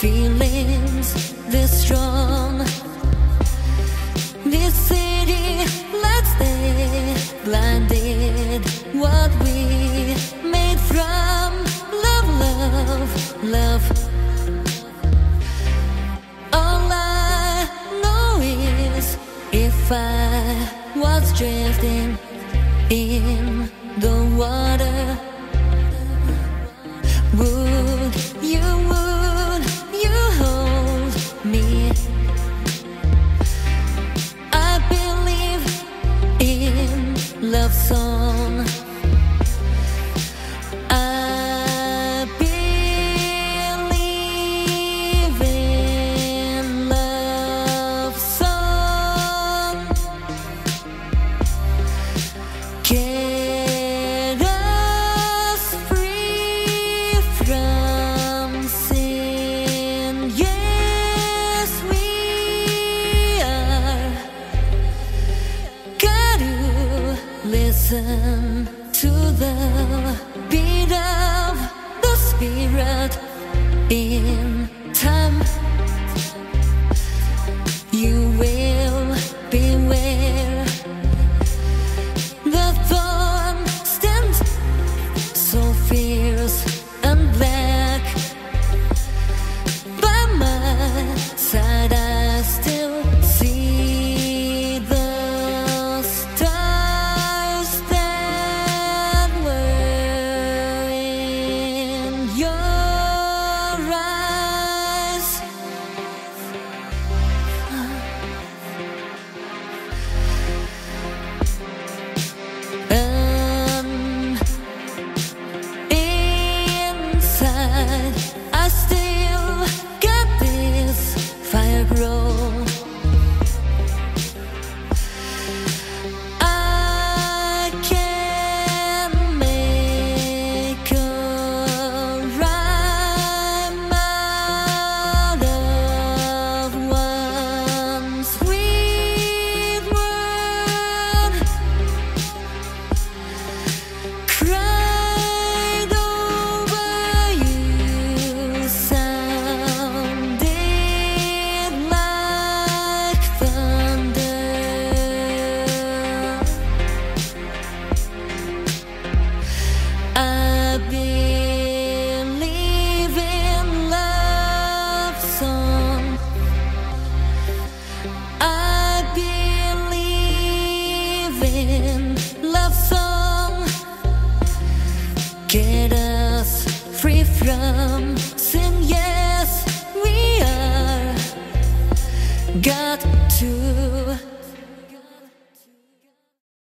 feelings this strong. This city let's stay blinded. What we made from love, love, love. All I know is if I was drifting in the water. listen to the I believe in love song. Get us free from sin. Yes, we are got to.